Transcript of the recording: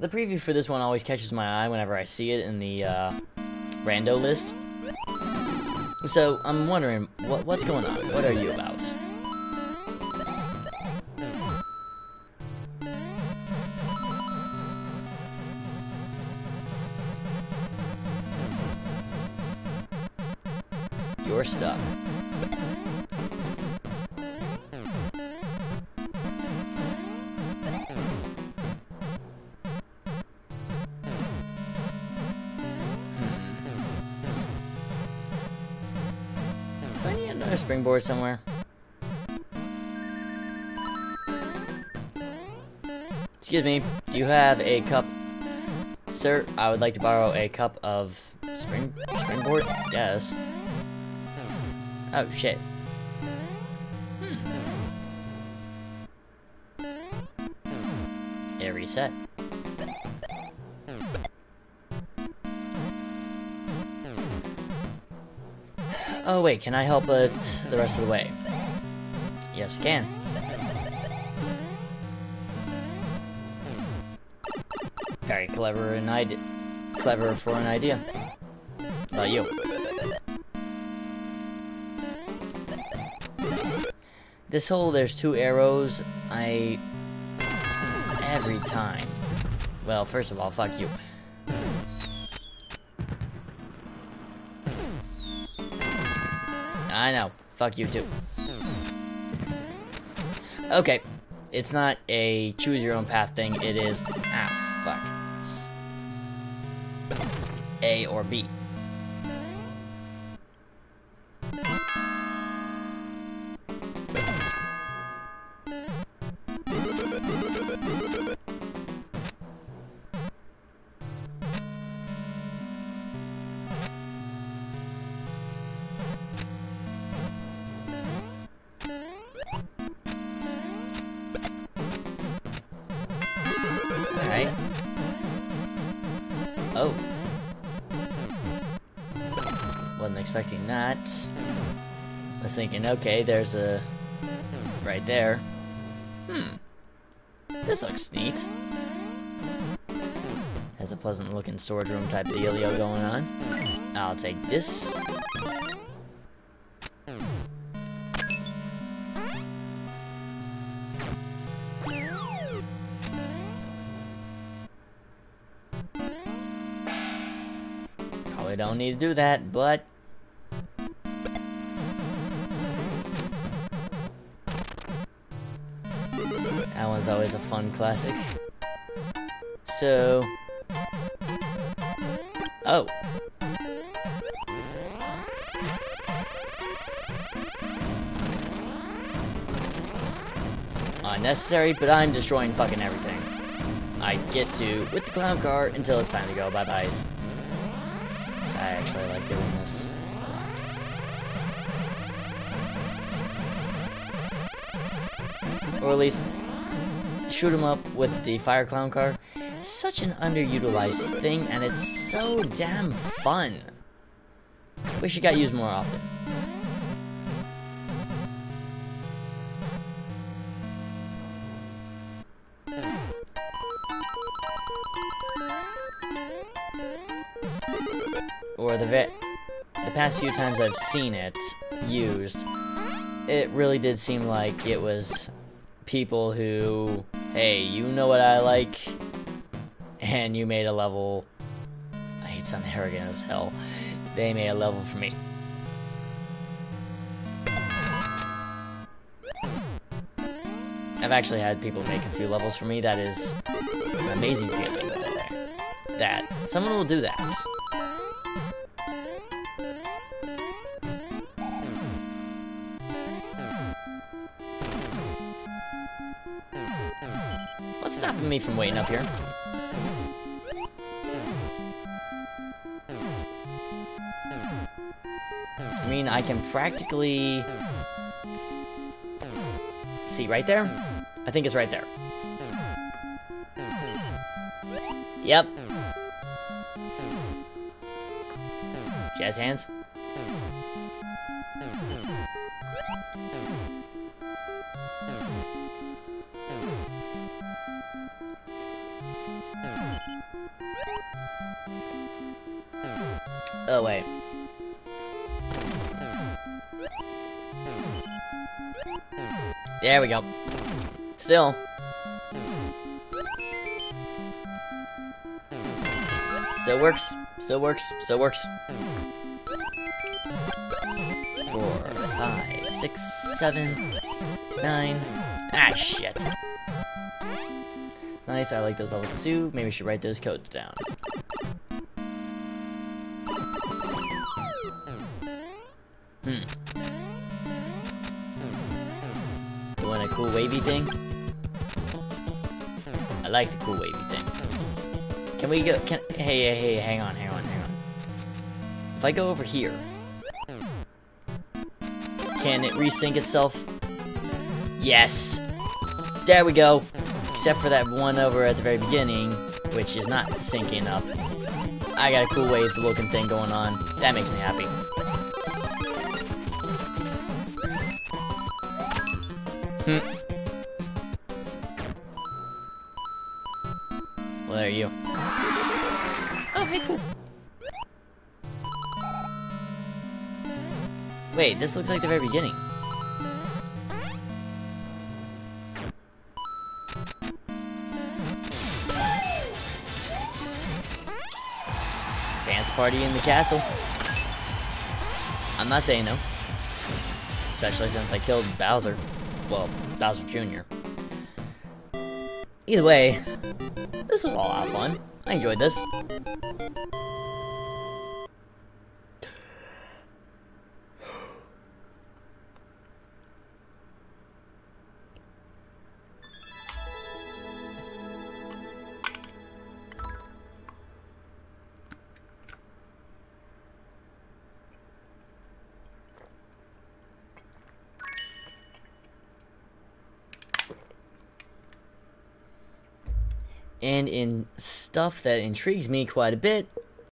The preview for this one always catches my eye whenever I see it in the uh, rando list. So I'm wondering, what, what's going on? What are you about? You're stuck. I springboard somewhere? Excuse me, do you have a cup? Sir, I would like to borrow a cup of spring springboard? Yes. Oh, shit. Hmm. It reset. Oh wait, can I help it the rest of the way? Yes, I can. Very clever and idea. Clever for an idea. About you. This hole, there's two arrows. I every time. Well, first of all, fuck you. I know. Fuck you too. Okay. It's not a choose your own path thing. It is ah fuck. A or B. Oh. Wasn't expecting that. I Was thinking, okay, there's a... Right there. Hmm. This looks neat. Has a pleasant looking storage room type of dealio going on. I'll take this. Probably don't need to do that, but... That one's always a fun classic. So... Oh. Unnecessary, but I'm destroying fucking everything. I get to with the clown car until it's time to go. I actually like doing this. Or at least shoot him up with the fire clown car. Such an underutilized thing, and it's so damn fun. Wish it got used more often. Or the ve the past few times I've seen it used, it really did seem like it was people who, hey, you know what I like, and you made a level. I hate sound arrogant as hell. They made a level for me. I've actually had people make a few levels for me. That is an amazing feeling. That someone will do that. What's stopping me from waiting up here? I mean, I can practically... See, right there? I think it's right there. Yep. Jazz hands. Oh, wait. There we go. Still. Still works. Still works. Still works. Six, seven, nine. Ah, shit. Nice, I like those levels too. Maybe we should write those codes down. Hmm. You want a cool wavy thing? I like the cool wavy thing. Can we go? Can hey hey hey? Hang on, hang on, hang on. If I go over here, can it resync itself? Yes. There we go. Except for that one over at the very beginning, which is not syncing up. I got a cool wave looking thing going on. That makes me happy. Hmm. Well, there you. Oh, hey, cool. Wait, this looks like the very beginning. Dance party in the castle. I'm not saying no. Especially since I killed Bowser. Well, Bowser Jr. Either way, this was all of fun. I enjoyed this. And in stuff that intrigues me quite a bit,